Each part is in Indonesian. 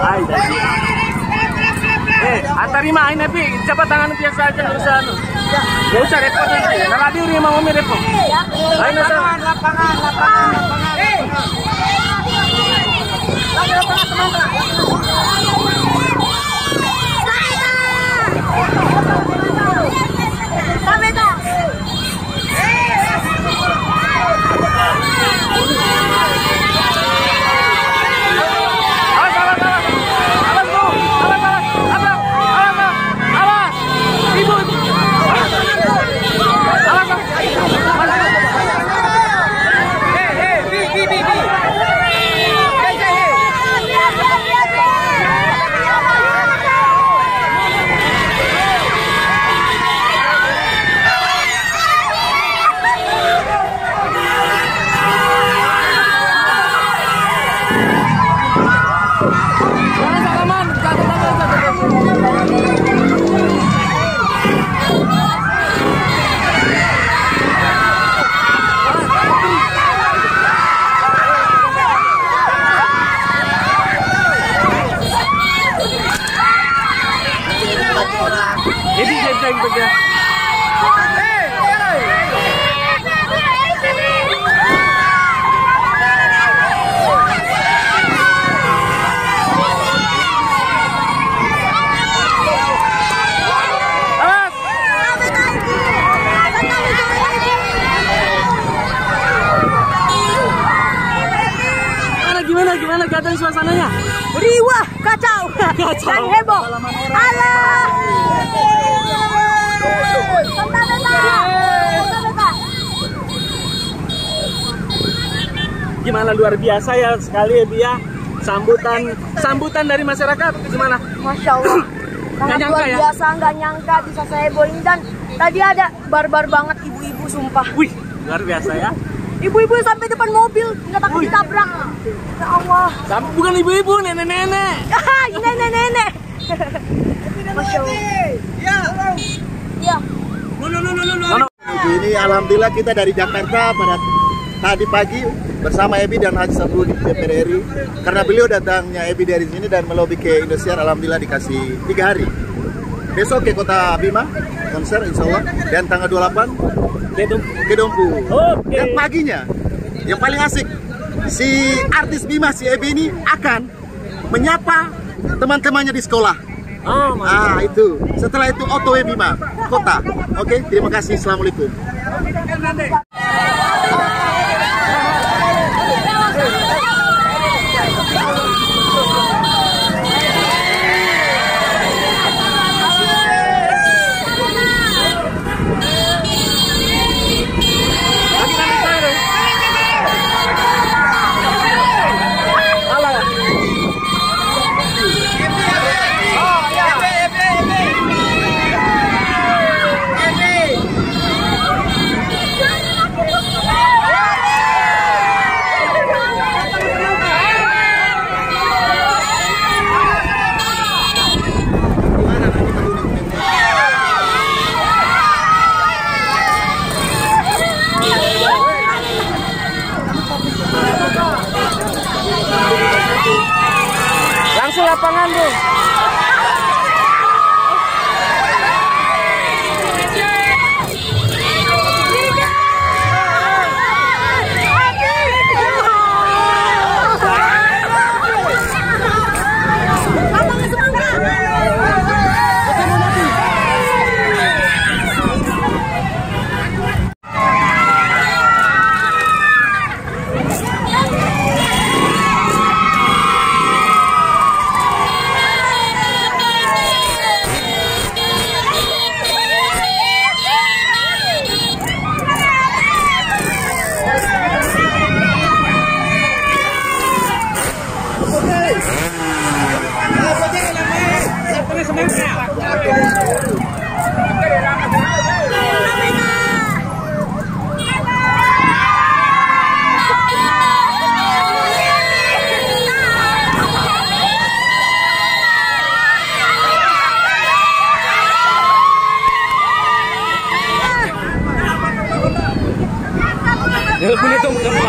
Hai, tadi. Eh, antar lima ini Pi, coba tangan biasa aja nggak usah anu. Nggak usah repot nanti. Nah, tadi udah mau ngomong repot. Nasa. lapangan, lapangan, lapangan. Awas, keadaan suasananya? Riwah, kacau. Kacau. Dan heboh. Bentar, bentar. Bentar. Gimana luar biasa ya sekali ya Bia sambutan sambutan dari masyarakat gimana? Masya Allah. Sangat nyangka luar ya? biasa, nggak nyangka bisa saya ini dan tadi ada barbar banget ibu-ibu sumpah. Wih luar biasa ya. Ibu-ibu sampai depan mobil nggak takut ditabrak. Ya Allah. Sampai bukan ibu-ibu nenek-nenek. Ah, ini nenek-nenek. Masya Allah. Ya. Mana? Ini alhamdulillah kita dari Jakarta pada tadi pagi bersama Ebi dan Haji Sabru di DPR RI karena beliau datangnya Ebi dari sini dan melobi ke Indosiar alhamdulillah dikasih tiga hari besok ke kota Bima konser insya Allah dan tanggal 28 ke Dompu Oke. dan paginya yang paling asik si artis Bima si Ebi ini akan menyapa teman-temannya di sekolah. Oh, ah itu. Setelah itu Oto Bima kota. Oke terima kasih. Assalamualaikum Go, go.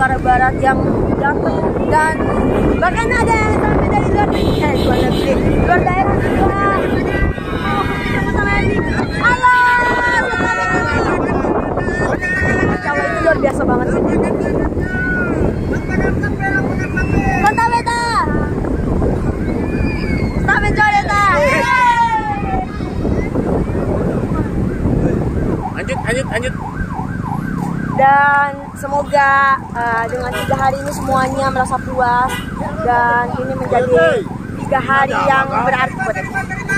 Eh, Nusa Tenggara Barat yang datang dan bahkan ada yang sampai dari luar negeri, eh, luar negeri, luar daerah juga. Halo. Itu luar biasa banget sih. Lanjut, lanjut, lanjut. Dan semoga uh, dengan tiga hari ini semuanya merasa puas dan ini menjadi tiga hari yang berarti buat kita.